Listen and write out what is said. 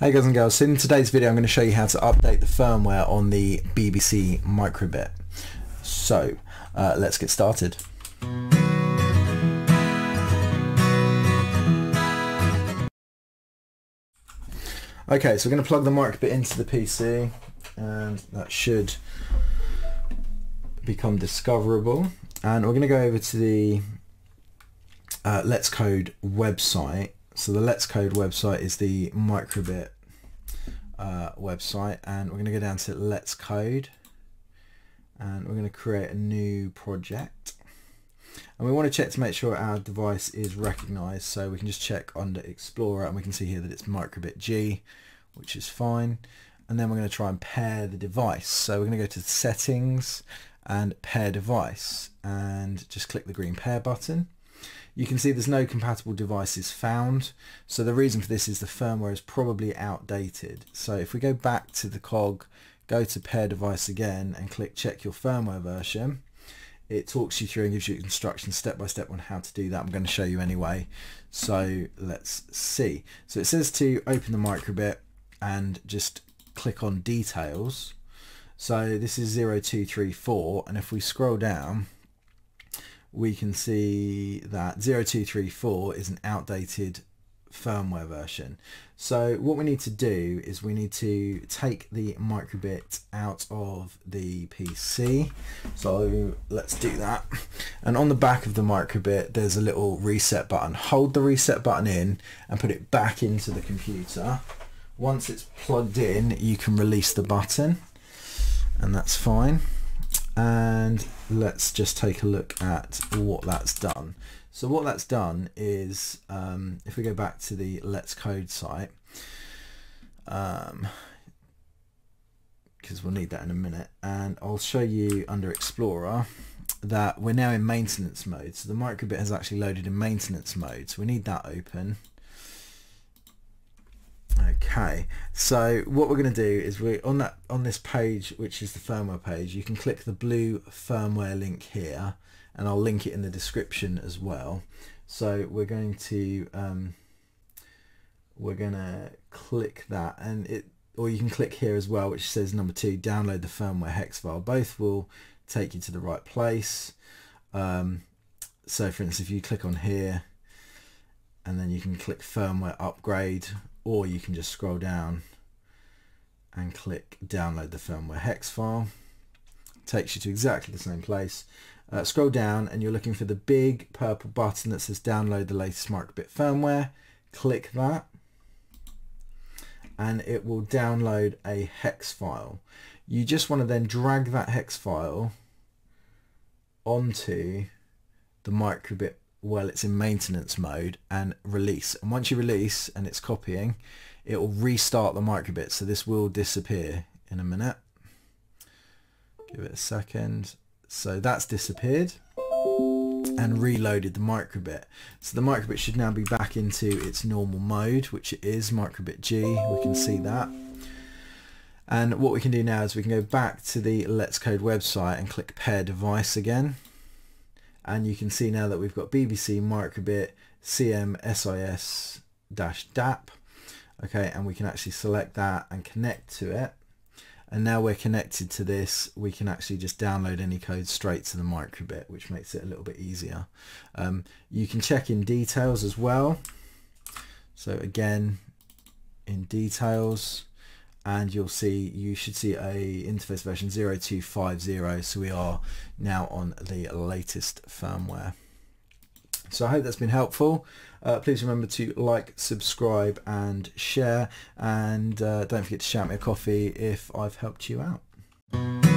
Hey guys and girls, so in today's video I'm going to show you how to update the firmware on the BBC Microbit. So uh, let's get started. Okay, so we're going to plug the Microbit into the PC and that should become discoverable and we're going to go over to the uh, Let's Code website so the Let's Code website is the Microbit uh, website and we're going to go down to Let's Code and we're going to create a new project. And we want to check to make sure our device is recognized so we can just check under Explorer and we can see here that it's Microbit G which is fine. And then we're going to try and pair the device. So we're going to go to settings and pair device and just click the green pair button you can see there's no compatible devices found. So the reason for this is the firmware is probably outdated. So if we go back to the cog, go to pair device again and click check your firmware version, it talks you through and gives you instructions step by step on how to do that. I'm going to show you anyway. So let's see. So it says to open the microbit and just click on details. So this is 0234 and if we scroll down we can see that 0234 is an outdated firmware version. So what we need to do is we need to take the microbit out of the PC. So let's do that. And on the back of the microbit, there's a little reset button. Hold the reset button in and put it back into the computer. Once it's plugged in, you can release the button and that's fine and let's just take a look at what that's done. So what that's done is, um, if we go back to the Let's Code site, because um, we'll need that in a minute, and I'll show you under Explorer that we're now in maintenance mode. So the microbit has actually loaded in maintenance mode. So we need that open. Okay, so what we're going to do is we on that on this page, which is the firmware page, you can click the blue firmware link here, and I'll link it in the description as well. So we're going to um, we're going to click that, and it or you can click here as well, which says number two, download the firmware hex file. Both will take you to the right place. Um, so for instance, if you click on here, and then you can click firmware upgrade or you can just scroll down and click download the firmware hex file. Takes you to exactly the same place. Uh, scroll down and you're looking for the big purple button that says download the latest microbit firmware. Click that. And it will download a hex file. You just want to then drag that hex file onto the microbit while it's in maintenance mode and release. And once you release and it's copying, it will restart the microbit. So this will disappear in a minute. Give it a second. So that's disappeared and reloaded the microbit. So the microbit should now be back into its normal mode, which it is microbit G. We can see that. And what we can do now is we can go back to the Let's Code website and click pair device again and you can see now that we've got BBC microbit CM SIS DAP okay and we can actually select that and connect to it. And now we're connected to this we can actually just download any code straight to the microbit which makes it a little bit easier. Um, you can check in details as well. So again in details and you'll see you should see a interface version 0250 so we are now on the latest firmware. So I hope that's been helpful. Uh, please remember to like subscribe and share. And uh, don't forget to shout me a coffee if I've helped you out